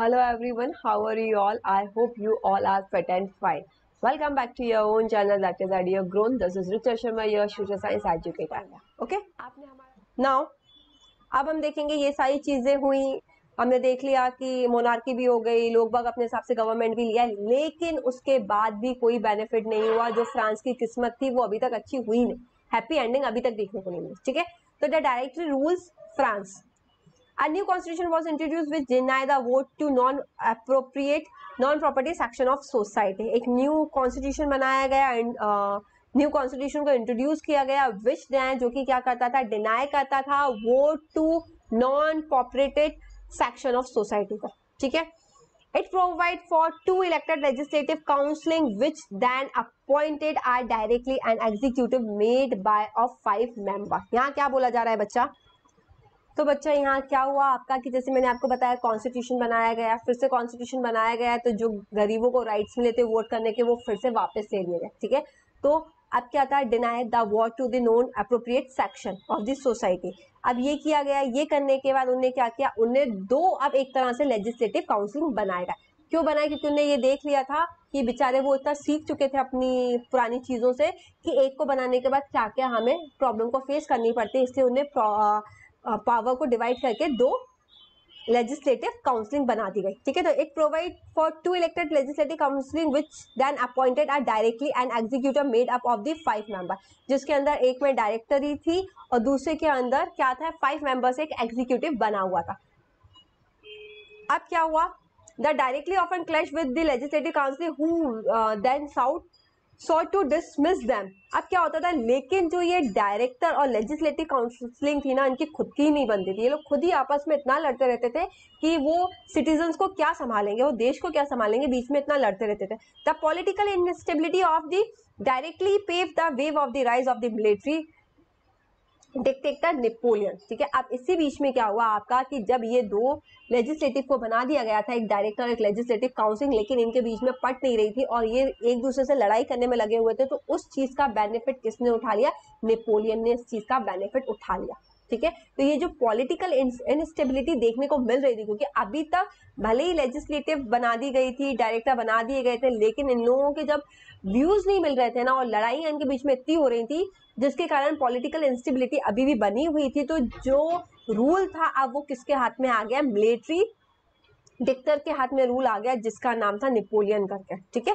Hello everyone how are you all I hope you all are fit and fine welcome back to your own channel that is idea grown this is Richa Sharma your future science educator okay आपने now अब हम देखेंगे ये सारी चीज़ें हुई। हमने देख लिया कि मोनार्की भी हो गई लोग बाग अपने हिसाब से गवर्नमेंट भी लिया लेकिन उसके बाद भी कोई बेनिफिट नहीं हुआ। जो फ्रांस की किस्मत थी वो अभी तक अच्छी हुई नहीं। हैप्पी एंडिंग अभी तक देखने को नहीं मिली ठीक है? तो the directory rules France A new constitution was introduced which deny the vote to non-appropriate non-property section of society. एक new constitution बनाया गया and uh, न्यू कॉन्स्टिट्यूशन को इंट्रोड्यूस किया गया विच जो कि क्या करता था डिनाई करता था vote to non cooperated section of society को। ठीक है? It provide for two elected legislative counselling which then appointed are directly and executive made by of five member यहाँ क्या बोला जा रहा है बच्चा? तो बच्चा, यहाँ क्या हुआ आपका कि जैसे मैंने आपको बताया कॉन्स्टिट्यूशन बनाया गया, फिर से कॉन्स्टिट्यूशन बनाया गया तो जो गरीबों को राइट्स मिले थे वोट करने के, वो फिर से वापस ले लिए गए, ठीक है? तो अब क्या था? Deny the vote to the non appropriate section of this society अब ये किया गया, ये करने के बाद उन्हें क्या किया? उन्हें दो अब एक तरह से लेजिस्लेटिव काउंसिल बनाएगा क्यों बनाया? क्योंकि उन्हें ये देख लिया था कि बेचारे वो इतना सीख चुके थे अपनी पुरानी चीज़ों से कि एक को बनाने के बाद क्या क्या हमें प्रॉब्लम को फेस करनी पड़ती है, इसलिए उन्हें पावर को डिवाइड करके दो लेजिस्लेटिव काउंसलिंग बना दी गई। ठीक है तो it provide for two elected legislative counselling which then appointed are directly and executive made up of the five member जिसके अंदर एक में डायरेक्टरी थी और दूसरे के अंदर क्या था फाइव मेंबर से एक एग्जीक्यूटिव बना हुआ था। अब क्या हुआ? The directly often clash with the legislative council who then south saw to dismiss them अब क्या होता था, लेकिन जो ये डायरेक्टर और लेजिस्लेटिव काउंसिलिंग थी ना, इनकी खुद की नहीं बनती थी। ये लोग खुद ही आपस में इतना लड़ते रहते थे कि वो सिटीजन्स को क्या संभालेंगे, वो देश को क्या संभालेंगे, बीच में इतना लड़ते रहते थे। The political instability of the directly pave the wave of the rise of the military dictator Napoleon, ठीक है? अब इसी बीच में क्या हुआ आपका कि जब ये दो लेजिस्लेटिव को बना दिया गया था, एक डायरेक्टर और एक लेजिस्लेटिव काउंसिल लेकिन इनके बीच में पट नहीं रही थी और ये एक दूसरे से लड़ाई करने में लगे हुए थे तो उस चीज़ का बेनिफिट किसने उठा लिया? नेपोलियन ने इस चीज़ का बेनिफिट उठा लिया। ठीक है? तो ये जो पॉलिटिकल इनस्टेबिलिटी देखने को मिल रही थी, क्योंकि अभी तक भले ही लेजिस्लेटिव बना दी गई थी डायरेक्टर बना दिए गए थे, लेकिन इन लोगों के जब व्यूज़ नहीं मिल रहे थे ना, और लड़ाई इनके बीच में इतनी हो रही थी, जिसके कारण पॉलिटिकल इंस्टेबिलिटी अभी भी बनी हुई थी तो जो रूल था, अब वो किसके हाथ में आ गया? मिलिट्री डिक्टर के हाथ में रूल आ गया, जिसका नाम था नेपोलियन करके, ठीक है?